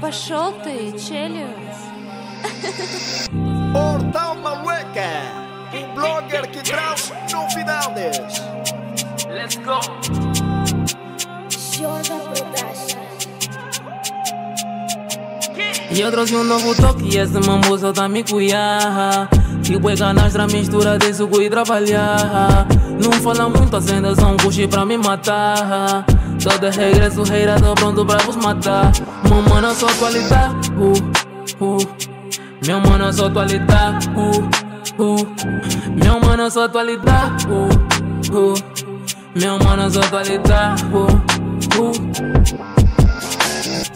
Пошел ты, Челюс. Portal Malueca, um blogger que traz novidades. Let's go. Jordan Production. E eu trouxe um novo toque e esse mambo só tá me cuiar Que boi canastra mistura de suco e trabalhar. Não fala muito, acenda só um cuxi pra me matar. Tô de regresso, reira, tô pronto pra vos matar. Meu mano, só qualidade, uh, uh. Meu mano, só qualidade, uh, uh. Meu mano, só qualidade, uh, uh. Meu mano, só qualidade, uh, uh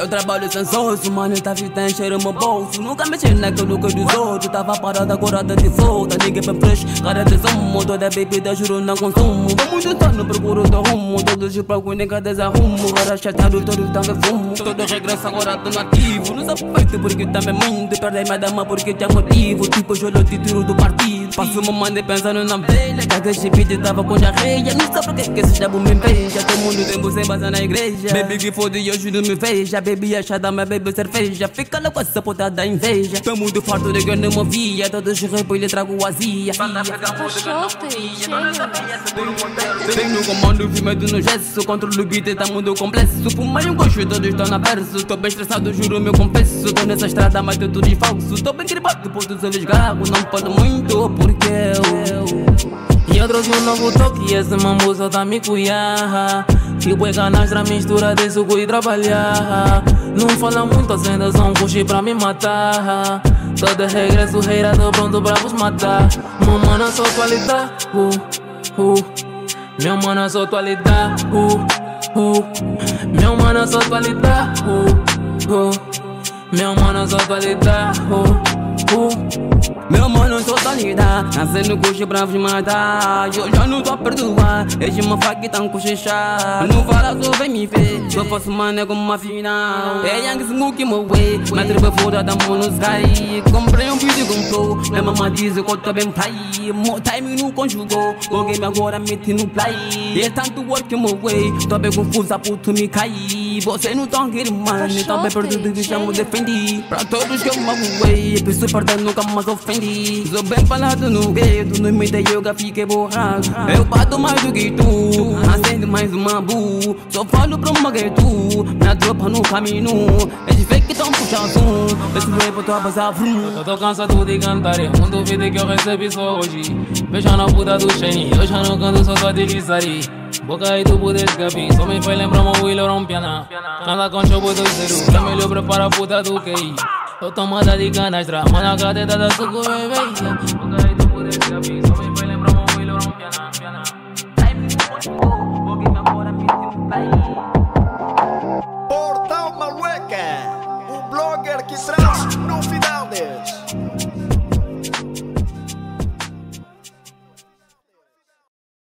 eu trabalho sem sócio, mano, tá vida encher o meu bolso. Nunca mexi naquilo que dos outros Tava parada, agora tá de volta Ninguém bem fresh, cara de sumo Toda bebida, juro, não consumo. Tô muito ano, procuro do rumo. Todos os procuro, nunca desarrumo. Agora chatado, todo também fumo. Todo regresso, agora tô nativo Não sou feito porque também mundo. Perdei minha dama porque tinha motivo. Tipo, jolo, te tiro do partido Passo uma mãe pensando na velha. Que aquele beat tava com diarreia. Não sabe porque que esse diabo me beija. Todo mundo tem você base na igreja. Baby que foda e hoje não me veja. Baby achada, mas baby cerveja. Fica logo essa puta da inveja. Tô muito farto de que eu não movia. Todos os repos lhe trago azia. Tenho comando, vi medo no gesso. Controlo o beat, tá muito complexo. Fumar um coxo, todos estão na verso. Tô bem estressado, juro, meu confesso. Tô nessa estrada, mas tô tudo de falso. Tô bem gripado, por todos eles gago. Não pode muito, porque eu E eu trouxe um novo toque, esse mambo só tá me cuiar Que boi canastra, mistura de suco e trabalhar. Não fala muito, acenda só um coxi pra me matar. Tô de regresso, reira, tô pronto pra vos matar. Meu mano, só qualidade, uh, uh. Meu mano, só qualidade, uh, uh. Meu mano, só qualidade, uh, uh. Meu mano, só qualidade, uh, uh meu mano, sou totalidade Nascendo coxo pra vos matar Eu já não tô a perdoar Eles me fac tão cochichar Não fala só vem me ver eu fosse mano é como uma final É Yang Smoke my way Mas tribo foda da mão no sky Comprei um vídeo com flow Minha mamãe diz que eu tô bem play Mo time não conjugou O game agora mete no play. É tanto work my way Tô bem confusa, puto me Você não tão querendo mano Tô bem perdido que já me defendi Pra todos que eu magoei Preciso perder nunca mais ofendi. Sou bem falado no gueto No meio da yoga fiquei borrado Eu bato mais do que tu Acende mais uma bu. Só falo pra uma gueto Minha tropa no caminho. Eles veem que tão puxando Esse rap tô a passar vrum Eu tô cansado de cantar Um duvido que eu recebi só hoje. Veja na puta do Shane Eu já não canto, só tô deslizari Boca e tu podes escapar Só me faz lembrar uma Willow Rompiana Canta com show 2-0 É melhor prepara a puta do que Tô tomada de canastra Mano, a cadeta da suco, bebê Boca e tu podes escapar Só me faz lembrar uma Willow Rompiana Time no contigo Porque me agora me tem play Portal